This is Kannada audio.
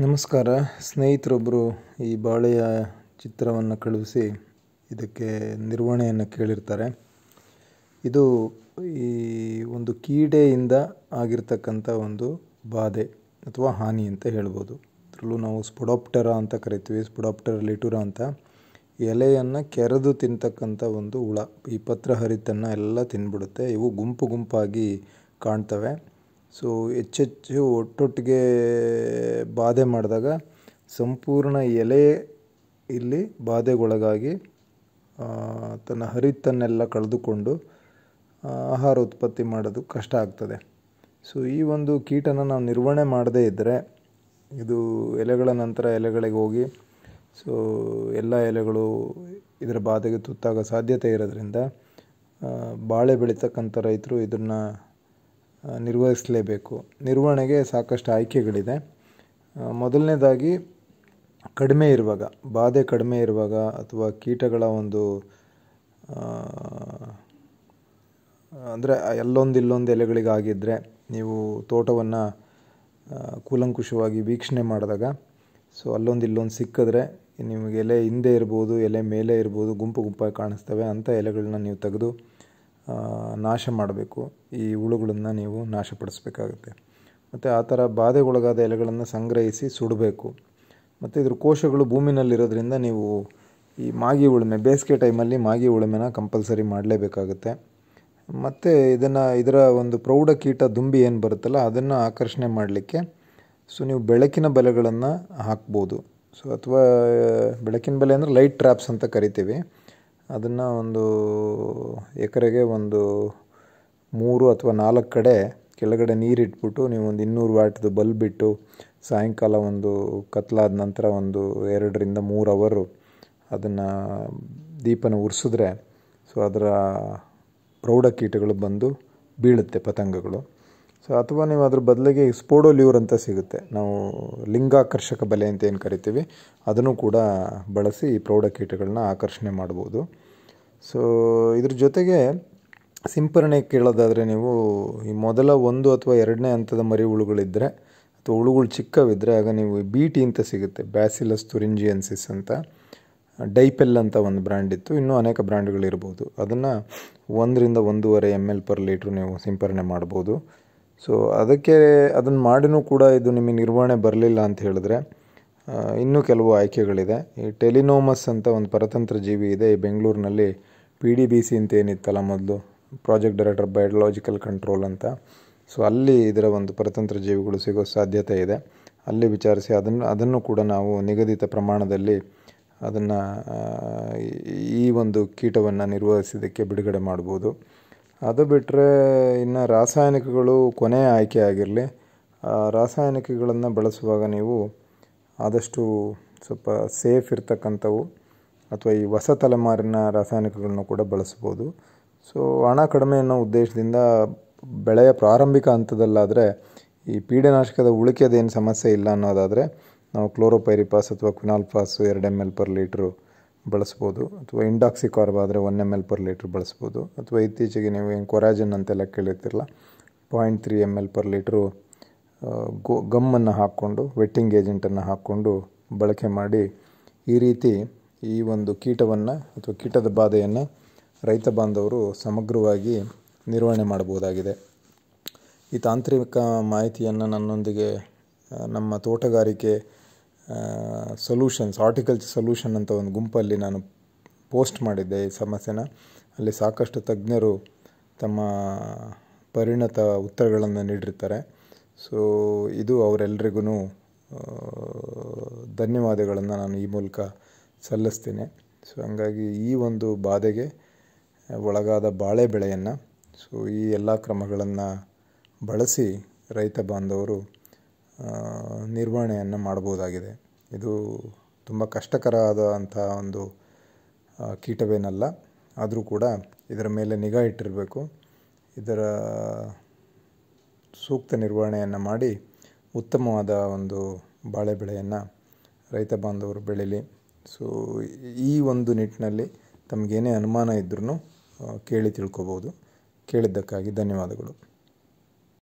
ನಮಸ್ಕಾರ. ಸ್ನೇಹಿತರೊಬ್ಬರು ಈ ಬಾಳೆಯ ಚಿತ್ರವನ್ನು ಕಳುಹಿಸಿ ಇದಕ್ಕೆ ನಿರ್ವಹಣೆಯನ್ನು ಕೇಳಿರ್ತಾರೆ. ಇದು ಈ ಒಂದು ಕೀಡೆಯಿಂದ ಆಗಿರ್ತಕ್ಕಂಥ ಒಂದು ಬಾಧೆ ಅಥವಾ ಹಾನಿ ಅಂತ ಹೇಳ್ಬೋದು. ಅದರಲ್ಲೂ ನಾವು ಸ್ಪೊಡಾಪ್ಟರ ಅಂತ ಕರಿತೀವಿ ಸ್ಪೊಡಾಪ್ಟರ ಲಿಟುರ ಅಂತ. ಎಲೆಯನ್ನು ಕೆರೆದು ತಿಂತಕ್ಕಂಥ ಒಂದು ಹುಳ, ಈ ಪತ್ರ ಹರಿತನ್ನು ಎಲ್ಲ ತಿಂದ್ಬಿಡುತ್ತೆ ಇವು ಗುಂಪು ಗುಂಪಾಗಿ ಕಾಣ್ತವೆ. ಸೊ ಹೆಚ್ಚೆಚ್ಚು ಒಟ್ಟೊಟ್ಟಿಗೆ ಬಾಧೆ ಮಾಡಿದಾಗ ಸಂಪೂರ್ಣ ಎಲೆ ಇಲ್ಲಿ ಬಾಧೆಗೊಳಗಾಗಿ ತನ್ನ ಹರಿತನ್ನೆಲ್ಲ ಕಳೆದುಕೊಂಡು ಆಹಾರ ಉತ್ಪತ್ತಿ ಮಾಡೋದು ಕಷ್ಟ ಆಗ್ತದೆ. ಸೊ ಈ ಒಂದು ಕೀಟನ ನಾವು ನಿರ್ವಹಣೆ ಮಾಡದೇ ಇದ್ದರೆ ಇದು ಎಲೆಗಳ ನಂತರ ಎಲೆಗಳಿಗೆ ಹೋಗಿ, ಸೊ ಎಲ್ಲ ಎಲೆಗಳು ಇದರ ಬಾಧೆಗೆ ತುತ್ತಾಗೋ ಸಾಧ್ಯತೆ ಇರೋದ್ರಿಂದ ಬಾಳೆ ಬೆಳೀತಕ್ಕಂಥ ರೈತರು ಇದನ್ನು ನಿರ್ವಹಿಸಲೇಬೇಕು. ನಿರ್ವಹಣೆಗೆ ಸಾಕಷ್ಟು ಆಯ್ಕೆಗಳಿದೆ. ಮೊದಲನೇದಾಗಿ ಕಡಿಮೆ ಇರುವಾಗ, ಬಾಧೆ ಕಡಿಮೆ ಇರುವಾಗ ಅಥವಾ ಕೀಟಗಳ ಒಂದು ಅಂದರೆ ಅಲ್ಲೊಂದು ಇಲ್ಲೊಂದು ಎಲೆಗಳಿಗಾಗಿದ್ದರೆ ನೀವು ತೋಟವನ್ನು ಕೂಲಂಕುಷವಾಗಿ ವೀಕ್ಷಣೆ ಮಾಡಿದಾಗ, ಸೊ ಅಲ್ಲೊಂದು ಇಲ್ಲೊಂದು ಸಿಕ್ಕಿದ್ರೆ ನಿಮಗೆ ಎಲೆ ಹಿಂದೆ ಇರ್ಬೋದು, ಎಲೆ ಮೇಲೆ ಇರ್ಬೋದು, ಗುಂಪು ಗುಂಪಾಗಿ ಕಾಣಿಸ್ತವೆ ಅಂಥ ಎಲೆಗಳನ್ನ ನೀವು ತೆಗೆದು ನಾಶ ಮಾಡಬೇಕು. ಈ ಹುಳುಗಳನ್ನು ನೀವು ನಾಶಪಡಿಸಬೇಕಾಗುತ್ತೆ. ಮತ್ತು ಆ ಥರ ಬಾಧೆಗೊಳಗಾದ ಎಲೆಗಳನ್ನು ಸಂಗ್ರಹಿಸಿ ಸುಡಬೇಕು. ಮತ್ತು ಇದ್ರ ಕೋಶಗಳು ಭೂಮಿನಲ್ಲಿರೋದ್ರಿಂದ ನೀವು ಈ ಮಾಗಿ ಉಳುಮೆ, ಬೇಸಿಗೆ ಟೈಮಲ್ಲಿ ಮಾಗಿ ಉಳುಮೆನ ಕಂಪಲ್ಸರಿ ಮಾಡಲೇಬೇಕಾಗುತ್ತೆ. ಮತ್ತು ಇದನ್ನು, ಇದರ ಒಂದು ಪ್ರೌಢ ಕೀಟ ದುಂಬಿ ಏನು ಬರುತ್ತಲ್ಲ, ಅದನ್ನು ಆಕರ್ಷಣೆ ಮಾಡಲಿಕ್ಕೆ ಸೊ ನೀವು ಬೆಳಕಿನ ಬಲೆಗಳನ್ನು ಹಾಕ್ಬೋದು. ಸೊ ಅಥವಾ ಬೆಳಕಿನ ಬಲೆ ಅಂದರೆ ಲೈಟ್ ಟ್ರ್ಯಾಪ್ಸ್ ಅಂತ ಕರಿತೀವಿ. ಅದನ್ನು ಒಂದು ಎಕರೆಗೆ ಒಂದು ಮೂರು ಅಥವಾ ನಾಲ್ಕು ಕಡೆ ಕೆಳಗಡೆ ನೀರಿಟ್ಬಿಟ್ಟು ನೀವು ಒಂದು ಇನ್ನೂರು ವ್ಯಾಟ್ದು ಬಲ್ಬ್ ಇಟ್ಟು ಸಾಯಂಕಾಲ ಒಂದು ಕತ್ಲಾದ ನಂತರ ಒಂದು ಎರಡರಿಂದ ಮೂರು ಅವರು ಅದನ್ನು ದೀಪನ ಉರಿಸಿದ್ರೆ ಸೊ ಅದರ ಪ್ರೌಢ ಕೀಟಗಳು ಬಂದು ಬೀಳುತ್ತೆ ಪತಂಗಗಳು. ಸೊ ಅಥವಾ ನೀವು ಅದ್ರ ಬದಲಿಗೆ ಸ್ಪೋಡೋಲ್ಯೂರ್ ಅಂತ ಸಿಗುತ್ತೆ. ನಾವು ಲಿಂಗಾಕರ್ಷಕ ಬಲೆ ಅಂತ ಏನು ಕರಿತೀವಿ, ಅದನ್ನು ಕೂಡ ಬಳಸಿ ಈ ಪ್ರೌಢ ಕೀಟಗಳನ್ನ ಆಕರ್ಷಣೆ ಮಾಡ್ಬೋದು. ಸೊ ಇದ್ರ ಜೊತೆಗೆ ಸಿಂಪರಣೆ ಕೇಳೋದಾದರೆ ನೀವು ಈ ಮೊದಲ ಒಂದು ಅಥವಾ ಎರಡನೇ ಹಂತದ ಮರಿ ಹುಳುಗಳಿದ್ದರೆ ಅಥವಾ ಹುಳುಗಳು ಚಿಕ್ಕವಿದ್ದರೆ ಆಗ ನೀವು ಬಿ ಟಿ ಅಂತ ಸಿಗುತ್ತೆ, ಬ್ಯಾಸಿಲಸ್ ತುರಿಂಜಿಯನ್ಸಿಸ್ ಅಂತ. ಡೈಪೆಲ್ ಅಂತ ಒಂದು ಬ್ರ್ಯಾಂಡ್ ಇತ್ತು, ಇನ್ನೂ ಅನೇಕ ಬ್ರ್ಯಾಂಡ್ಗಳಿರ್ಬೋದು. ಅದನ್ನು ಒಂದರಿಂದ ಒಂದೂವರೆ ಎಂ ಎಲ್ ಪರ್ ಲೀಟ್ರ್ ನೀವು ಸಿಂಪರಣೆ ಮಾಡ್ಬೋದು. ಸೊ ಅದಕ್ಕೆ ಅದನ್ನು ಮಾಡಿನೂ ಕೂಡ ಇದು ನಿಮಗೆ ನಿರ್ವಹಣೆ ಬರಲಿಲ್ಲ ಅಂತ ಹೇಳಿದ್ರೆ ಇನ್ನೂ ಕೆಲವು ಆಯ್ಕೆಗಳಿದೆ. ಈ ಟೆಲಿನೋಮಸ್ ಅಂತ ಒಂದು ಪರತಂತ್ರ ಜೀವಿ ಇದೆ ಈ ಬೆಂಗಳೂರಿನಲ್ಲಿ. ಪಿ ಡಿ ಬಿ ಸಿ ಅಂತ ಏನಿತ್ತಲ್ಲ ಮೊದಲು? ಪ್ರಾಜೆಕ್ಟ್ ಡೈರೆಕ್ಟರ್ ಬಯೋಲಾಜಿಕಲ್ ಕಂಟ್ರೋಲ್ ಅಂತ. ಸೊ ಅಲ್ಲಿ ಇದರ ಒಂದು ಪರತಂತ್ರ ಜೀವಿಗಳು ಸಿಗೋ ಸಾಧ್ಯತೆ ಇದೆ. ಅಲ್ಲಿ ವಿಚಾರಿಸಿ ಅದನ್ನು ಅದನ್ನು ಕೂಡ ನಾವು ನಿಗದಿತ ಪ್ರಮಾಣದಲ್ಲಿ ಅದನ್ನು ಈ ಒಂದು ಕೀಟವನ್ನು ನಿರ್ವಹಿಸೋದಕ್ಕೆ ಬಿಡುಗಡೆ ಮಾಡ್ಬೋದು. ಅದು ಬಿಟ್ಟರೆ ಇನ್ನು ರಾಸಾಯನಿಕಗಳು ಕೊನೆಯ ಆಯ್ಕೆ ಆಗಿರಲಿ ರಾಸಾಯನಿಕಗಳನ್ನು ಬಳಸುವಾಗ ನೀವು ಆದಷ್ಟು ಸ್ವಲ್ಪ ಸೇಫ್ ಇರ್ತಕ್ಕಂಥವು ಅಥವಾ ಈ ಹೊಸ ತಲೆಮಾರಿನ ರಾಸಾಯನಿಕಗಳನ್ನ ಕೂಡ ಬಳಸ್ಬೋದು. ಸೊ ಹಣ ಕಡಿಮೆ ಅನ್ನೋ ಉದ್ದೇಶದಿಂದ ಬೆಳೆಯ ಪ್ರಾರಂಭಿಕ ಹಂತದಲ್ಲಾದರೆ ಈ ಪೀಡನಾಶಕದ ಉಳಿಕೆದೇನು ಸಮಸ್ಯೆ ಇಲ್ಲ ಅನ್ನೋದಾದರೆ ನಾವು ಕ್ಲೋರೋಪೈರಿಪಾಸ್ ಅಥವಾ ಕ್ವಿನಾಲ್ಫಾಸ್ ಎರಡು ಎಂ ಎಲ್ ಪರ್ ಲೀಟ್ರು ಬಳಸ್ಬೋದು. ಅಥವಾ ಇಂಡಾಕ್ಸಿಕಾರ್ಬ್ ಆದರೆ one M L per litre ಬಳಸ್ಬೋದು. ಅಥವಾ ಇತ್ತೀಚೆಗೆ ನೀವು ಏನು ಕೊರಾಜನ್ ಅಂತೆಲ್ಲ ಕೇಳಿರ್ತಿರಲ್ಲ point three M L per litre ಗೋ, ಗಮ್ಮನ್ನು ಹಾಕ್ಕೊಂಡು ವೆಟ್ಟಿಂಗ್ ಏಜೆಂಟನ್ನು ಹಾಕ್ಕೊಂಡು ಬಳಕೆ ಮಾಡಿ ಈ ರೀತಿ ಈ ಒಂದು ಕೀಟವನ್ನು ಅಥವಾ ಕೀಟದ ಬಾಧೆಯನ್ನು ರೈತ ಬಾಂಧವರು ಸಮಗ್ರವಾಗಿ ನಿರ್ವಹಣೆ ಮಾಡಬಹುದಾಗಿದೆ. ಈ ತಾಂತ್ರಿಕ ಮಾಹಿತಿಯನ್ನು ನನ್ನೊಂದಿಗೆ ನಮ್ಮ ತೋಟಗಾರಿಕೆ ಸೊಲ್ಯೂಷನ್ಸ್ ಆರ್ಟಿಕಲ್ಚರ್ ಸೊಲ್ಯೂಷನ್ ಅಂತ ಒಂದು ಗುಂಪಲ್ಲಿ ನಾನು ಪೋಸ್ಟ್ ಮಾಡಿದ್ದೆ ಈ ಸಮಸ್ಯೆನ. ಅಲ್ಲಿ ಸಾಕಷ್ಟು ತಜ್ಞರು ತಮ್ಮ ಪರಿಣತ ಉತ್ತರಗಳನ್ನು ನೀಡಿರ್ತಾರೆ. ಸೊ ಇದು ಅವರೆಲ್ರಿಗೂ ಧನ್ಯವಾದಗಳನ್ನು ನಾನು ಈ ಮೂಲಕ ಸಲ್ಲಿಸ್ತೀನಿ. ಸೊ ಹಂಗಾಗಿ ಈ ಒಂದು ಬಾಧೆಗೆ ಒಳಗಾದ ಬಾಳೆ ಬೆಳೆಯನ್ನು ಸೊ ಈ ಎಲ್ಲ ಕ್ರಮಗಳನ್ನು ಬಳಸಿ ರೈತ ಬಾಂಧವರು ನಿರ್ವಹಣೆಯನ್ನು ಮಾಡ್ಬೋದಾಗಿದೆ ಇದು ತುಂಬ ಕಷ್ಟಕರವಾದಂಥ ಒಂದು ಕೀಟವೇನಲ್ಲ. ಆದರೂ ಕೂಡ ಇದರ ಮೇಲೆ ನಿಗಾ ಇಟ್ಟಿರಬೇಕು. ಇದರ ಸೂಕ್ತ ನಿರ್ವಹಣೆಯನ್ನು ಮಾಡಿ ಉತ್ತಮವಾದ ಒಂದು ಬಾಳೆ ಬೆಳೆಯನ್ನು ರೈತ ಬಾಂಧವರು ಬೆಳೀಲಿ. ಸೊ ಈ ಒಂದು ನಿಟ್ಟಿನಲ್ಲಿ ತಮಗೇನೇ ಅನುಮಾನ ಇದ್ರೂ ಕೇಳಿ ತಿಳ್ಕೊಬೋದು. ಕೇಳಿದ್ದಕ್ಕಾಗಿ ಧನ್ಯವಾದಗಳು.